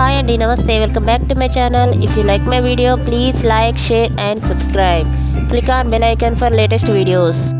hi and namaste. Welcome back to my channel. If you like my video please like share and subscribe. Click on bell icon for latest videos.